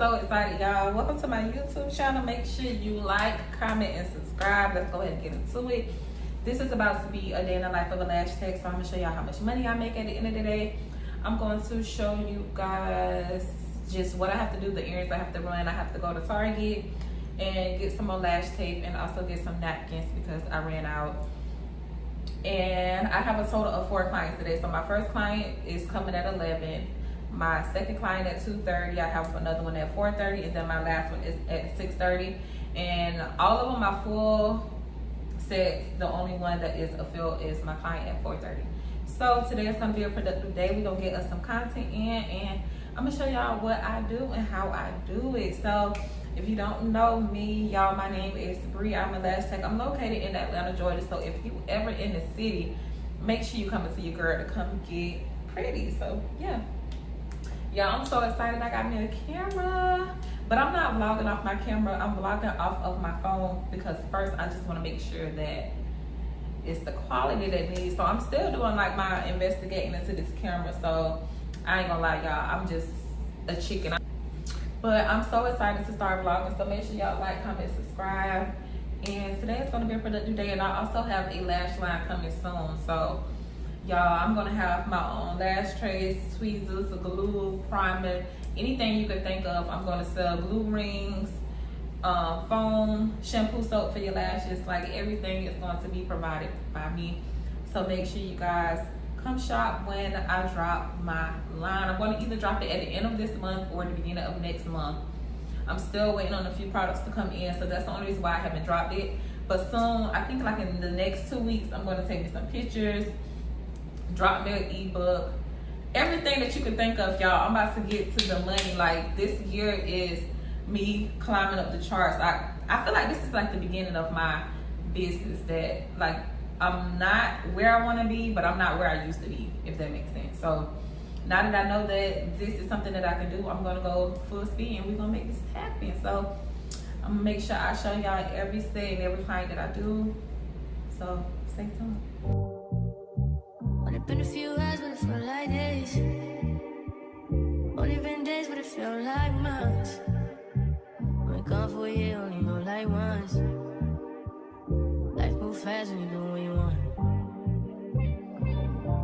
so excited, y'all. Welcome to my YouTube channel. Make sure you like, comment, and subscribe. Let's go ahead and get into it. This is about to be a day in the life of a lash tech, so I'm gonna show y'all how much money I make at the end of the day. I'm going to show you guys just what I have to do, the errands I have to run. I have to go to Target and get some more lash tape and also get some napkins because I ran out. And I have a total of four clients today. So my first client is coming at 11. My second client at 2.30. I have another one at 4.30 and then my last one is at 6.30. And all of them are full sets. The only one that is a fill is my client at 4.30. So today is gonna be a productive day. We're gonna get us some content in and I'm gonna show y'all what I do and how I do it. So if you don't know me, y'all, my name is Bree. I'm a lash tech. I'm located in Atlanta, Georgia. So if you ever in the city, make sure you come and see your girl to come get pretty. So yeah. Y'all, I'm so excited I got me a camera. But I'm not vlogging off my camera. I'm vlogging off of my phone because first I just want to make sure that it's the quality that needs. So I'm still doing like my investigating into this camera. So I ain't gonna lie, y'all. I'm just a chicken. But I'm so excited to start vlogging. So make sure y'all like, comment, subscribe. And today is gonna be a productive day. And I also have a lash line coming soon. So y'all, I'm gonna have my own lash trays, tweezers, glue, primer, anything you can think of. I'm gonna sell glue rings, um, foam, shampoo soap for your lashes. Like everything is going to be provided by me. So make sure you guys come shop when I drop my line. I'm to either drop it at the end of this month or the beginning of next month. I'm still waiting on a few products to come in, so that's the only reason why I haven't dropped it. But soon, I think like in the next two weeks, I'm going to take me some pictures, drop an ebook, everything that you can think of, y'all. I'm about to get to the money. Like this year is me climbing up the charts. I I feel like this is like the beginning of my business. That like I'm not where I want to be, but I'm not where I used to be, if that makes sense. So now that I know that this is something that I can do, I'm gonna go full speed and we're gonna make this happen. So I'm gonna make sure I show y'all every every client that I do. So stay tuned. Only been a few hours, but it felt like days. Only been days, but it felt like months. Been gone for a year, only know like once. Life move fast when you do what you want.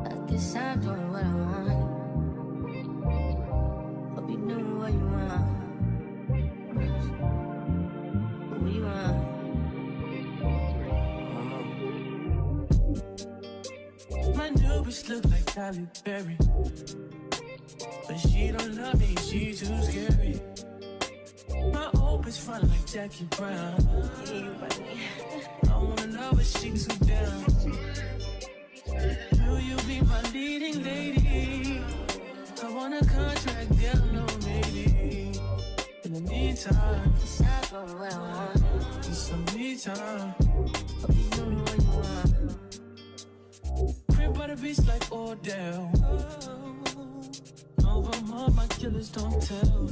At this time, doing what I want. Hope you doing what you want. What you want. My new bitch look like Halle Berry. But she don't love me, she too scary. My old bitch front like Jackie Brown. I wanna know if she too down. Will you be my leading lady? I want a contract, girl, no maybe. In the meantime, Decide for what I want. just some me time. Hope you doing what you want. The beach like Odell. Over my, my killers don't tell.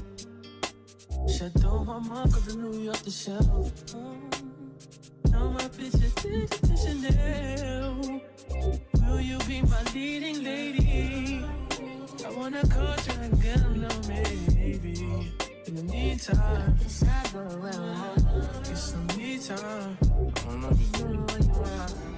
Shadow my mark of the New York the shelf. Now my bitch is Chanel. Will you be my leading lady? I wanna contract, girl, no maybe. In the meantime, Decide for what I want. get some me time. Hope you doing what you want.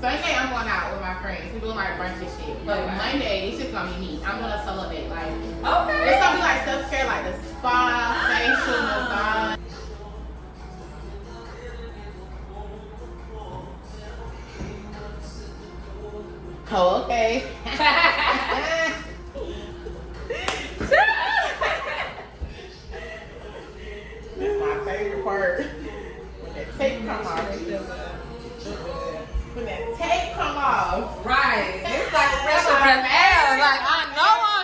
Sunday I'm going out with my friends. We're doing like brunch and shit. But Okay. Monday it's just gonna be me. I'm doing a solo day. Like Okay. it's gonna be like self care, like the spa, facial, massage. Oh, okay. This is my favorite part. When that tape come off. Off. Right. It's like fresh breath air. Like I know I'm.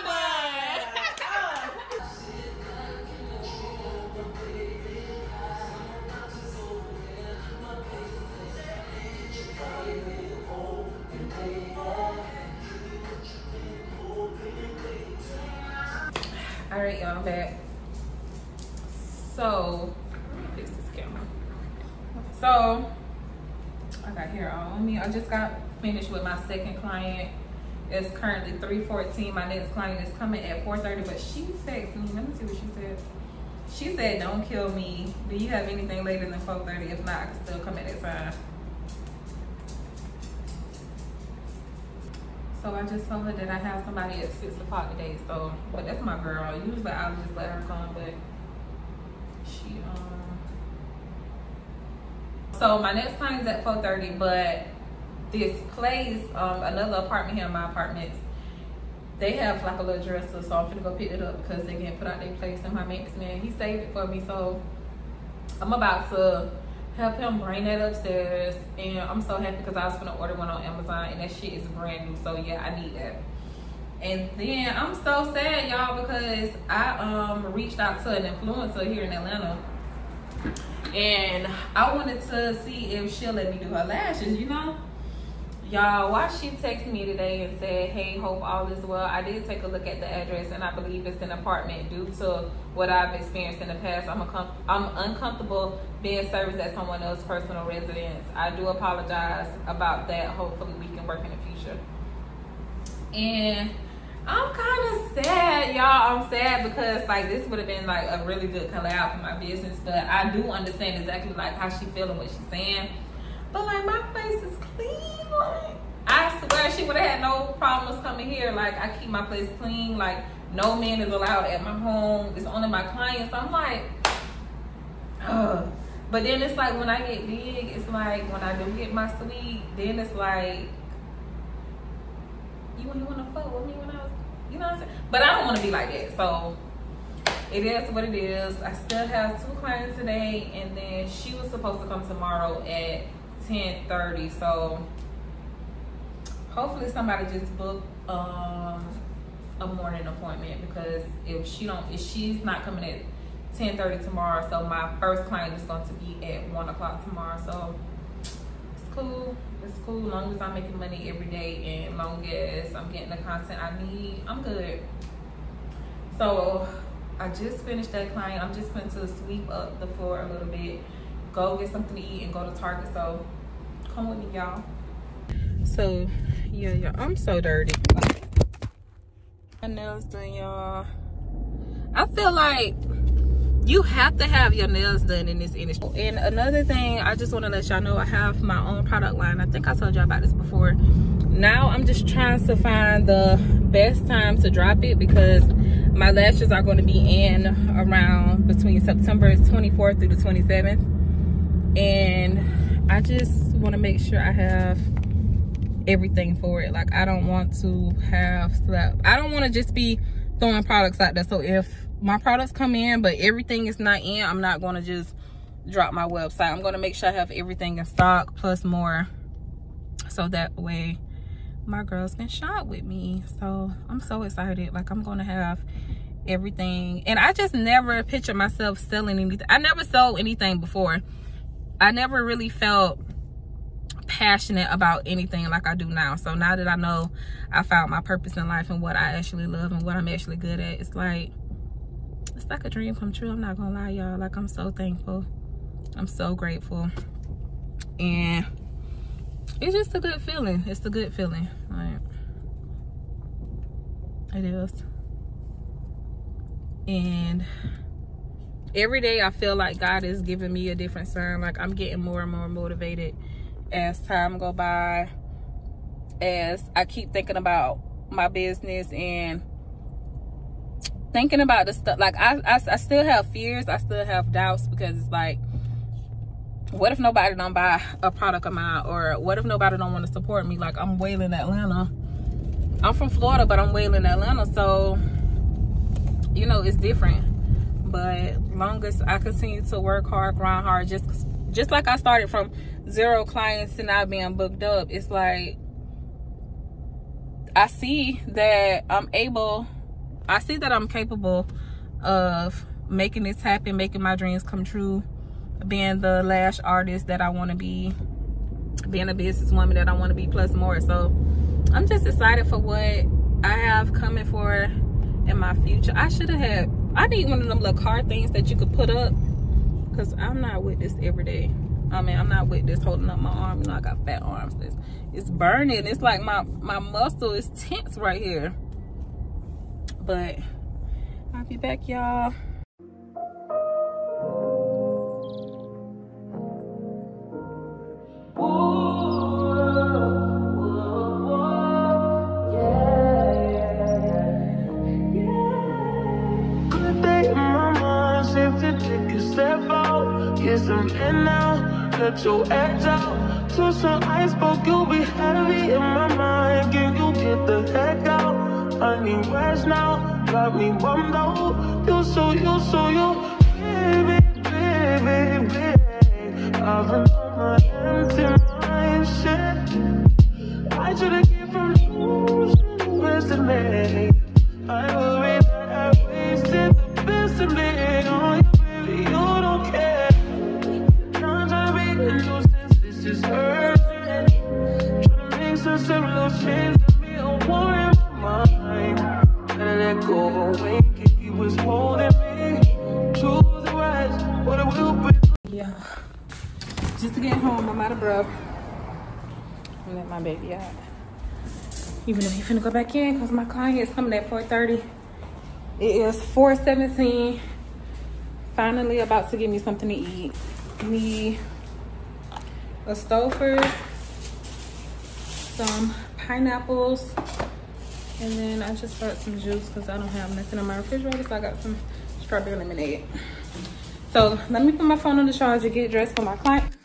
All right, y'all, I'm back. So, let me fix this camera. So, I got hair on me. I just got finished with my second client. It's currently 3.14. My next client is coming at 4.30, but she texted me. Let me see what she said. She said, don't kill me. Do you have anything later than 4.30? If not, I can still come at that time. So I just told her that I have somebody at 6 o'clock today. So, but that's my girl. Usually I would just let her come, but she, um... So my next client is at 4.30, but this place, um, another apartment here in my apartments, they have like a little dresser, so I'm gonna go pick it up because they can't put out their place. And my maintenance man, he saved it for me, so I'm about to help him bring that upstairs. And I'm so happy because I was gonna order one on Amazon, and that shit is brand new. So yeah, I need that. And then I'm so sad, y'all, because I um reached out to an influencer here in Atlanta, and I wanted to see if she'll let me do her lashes, you know y'all why she texted me today and said hey hope all is well i did take a look at the address and i believe it's an apartment due to what i've experienced in the past. I'm a i'm uncomfortable being serviced at someone else's personal residence. I do apologize about that. Hopefully we can work in the future. And i'm kind of sad y'all. I'm sad because like this would have been like a really good collab for my business but i do understand exactly like how she feeling what she's saying but like my face is clean. Like I swear she would have had no problems coming here. Like I keep my place clean. Like no man is allowed at my home. It's only my clients. I'm like, ugh. But then it's like when I get big, it's like when I do get my suite, then it's like you you wanna fuck with me when I was you know what I'm saying? But I don't wanna be like that. So it is what it is. I still have two clients today and then she was supposed to come tomorrow at 10:30. So hopefully somebody just book um, a morning appointment because if she don't, if she's not coming at 10:30 tomorrow, so my first client is going to be at one o'clock tomorrow. So it's cool. It's cool. As long as I'm making money every day and long as I'm getting the content I need, I'm good. So I just finished that client. I'm just going to sweep up the floor a little bit, go get something to eat, and go to Target. So come with me, y'all. So, yeah, yeah, I'm so dirty. My nails done, y'all. I feel like you have to have your nails done in this industry. And another thing, I just want to let y'all know I have my own product line. I think I told y'all about this before. Now I'm just trying to find the best time to drop it because my lashes are going to be in around between September 24th through the 27th. And I just want to make sure I have everything for it. Like I don't want to have slap. I don't want to just be throwing products out there. So if my products come in, but everything is not in, I'm not going to just drop my website. I'm going to make sure I have everything in stock plus more. So that way my girls can shop with me. So I'm so excited. Like I'm going to have everything. And I just never picture myself selling anything. I never sold anything before. I never really felt passionate about anything like I do now. So now that I know I found my purpose in life and what I actually love and what I'm actually good at, it's like, it's like a dream come true. I'm not gonna lie, y'all. Like, I'm so thankful. I'm so grateful. And it's just a good feeling. It's a good feeling. Like, it is. And every day I feel like God is giving me a different sign. Like I'm getting more and more motivated as time go by, as I keep thinking about my business and thinking about the stuff. Like I, I, I still have fears. I still have doubts because it's like, what if nobody don't buy a product of mine? Or what if nobody don't want to support me? Like I'm Wayland, Atlanta. I'm from Florida, but I'm Wayland, Atlanta. So, you know, it's different but long as I continue to work hard, grind hard, just just like I started from zero clients to now being booked up, it's like I see that I'm able, I see that I'm capable of making this happen, making my dreams come true, being the lash artist that I want to be, being a businesswoman that I want to be, plus more. So I'm just excited for what I have coming for in my future. I should have had I need one of them little car things that you could put up because I'm not with this every day. I mean, I'm not with this holding up my arm. You know, I got fat arms. It's, it's burning. It's like my, my muscle is tense right here. But I'll be back, y'all. Let your edge out. To some ice, but you'll be heavy in my mind. Can you get the heck out? I need rest now, got me bummed out. You so, you so, you, Finna go back in because my client is coming at 4.30. It is 4.17. Finally about to give me something to eat. Me a Stouffer's, some pineapples, and then I just bought some juice because I don't have nothing in my refrigerator. So I got some strawberry lemonade. So let me put my phone on the charger, get dressed for my client.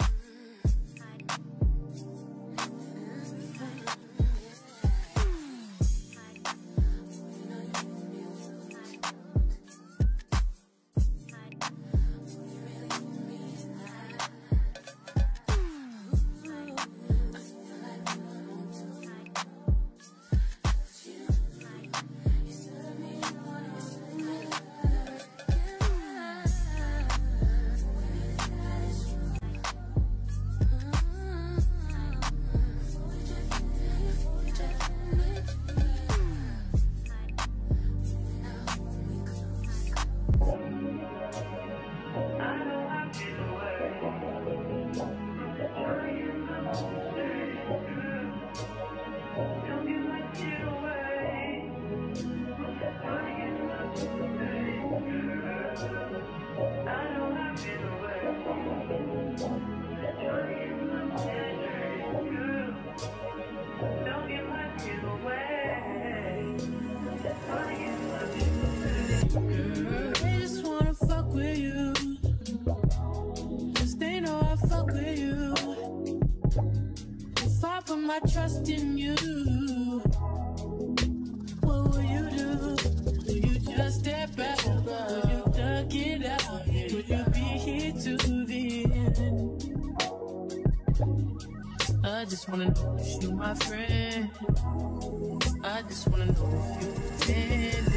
If you my friend. I just wanna know if you pretending.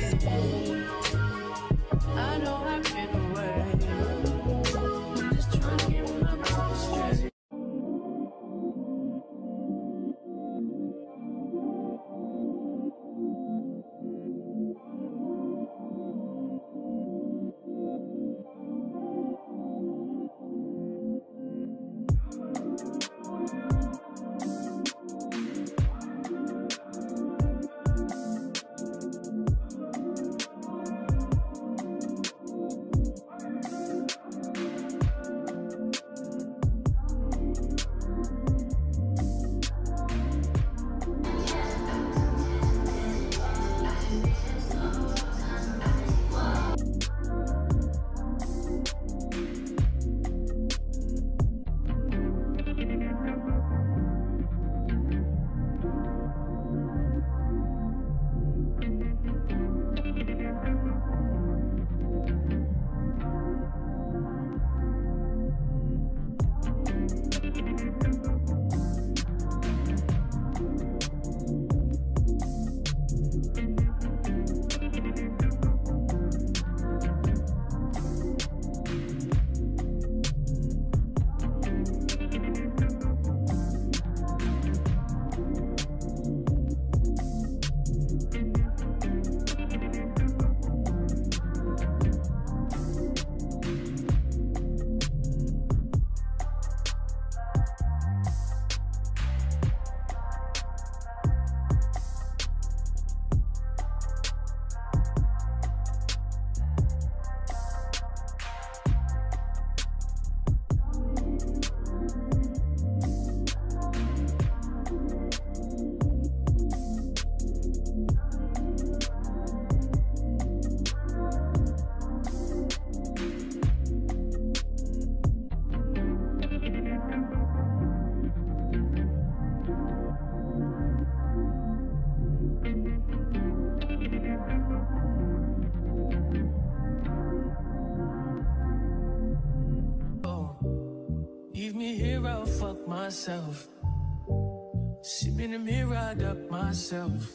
See me in the mirror, I duck myself.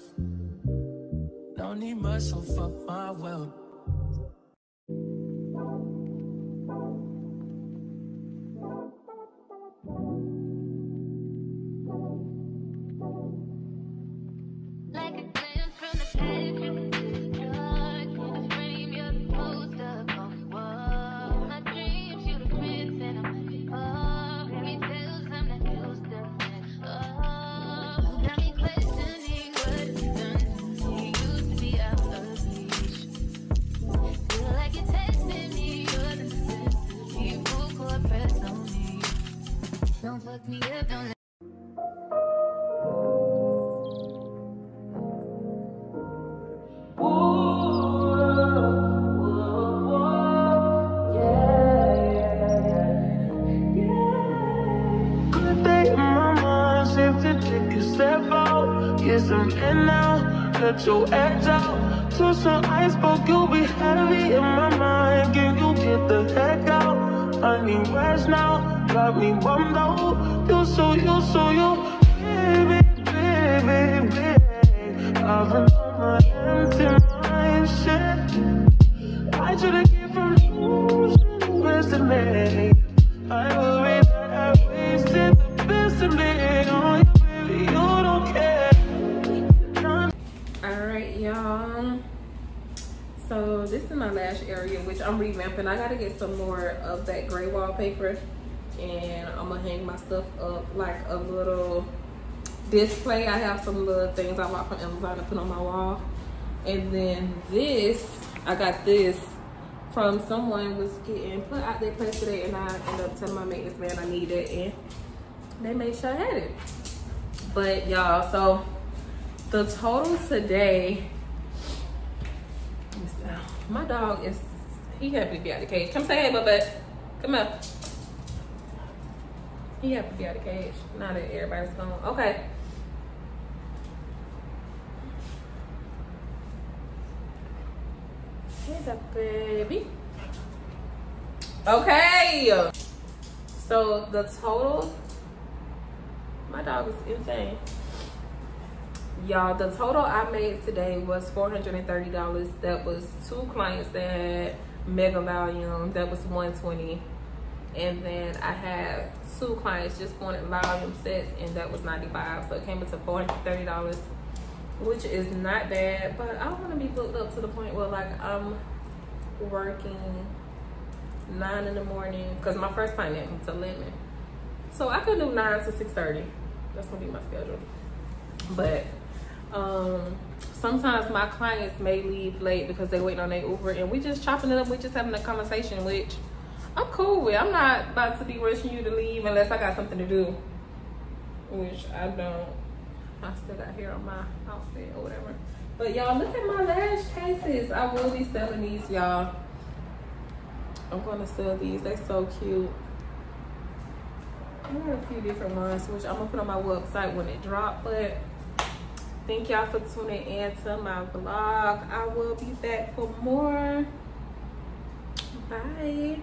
Don't need much, so fuck my wealth. Don't fuck me up, don't Good day in now, let your edge out. To some iceberg, you'll be heavy in my mind. Can you get the heck out? I need rest now, got me bummed out. You so, you so, you, baby, baby, baby. My empty shit. I should've from losing the best of me. I worry that I wasted the best of me. All right, y'all. So this is my lash area, which I'm revamping. I gotta get some more of that gray wallpaper, and I'm gonna hang my stuff up like a little display. I have some little things I bought from Amazon to put on my wall, and then this I got this from someone was getting put out their place today, and I ended up telling my maintenance man I need it, and they made sure I had it. But y'all, so the total today my dog is he happy to be out of the cage. Come say hey bubba. Come up he have to be out of cage now that everybody's gone. Okay. Here's up baby. Okay. So the total my dog is insane. Y'all the total i made today was 430 dollars. That was two clients that mega volume that was 120 and then i had two clients just wanted volume sets and that was 95 so it came into 430 dollars which is not bad but i want to be booked up to the point where like i'm working nine in the morning because my first client is 11 so i could do 9 to 6 30 that's gonna be my schedule. But um sometimes my clients may leave late because they waiting on their uber and we just chopping it up we just having a conversation which i'm cool with i'm not about to be rushing you to leave unless i got something to do which i don't i still got hair on my outfit or whatever but y'all look at my lash cases i will be selling these y'all i'm gonna sell these they're so cute I got a few different ones, which I'm gonna put on my website when it drop. But thank y'all for tuning in to my vlog. I will be back for more. Bye.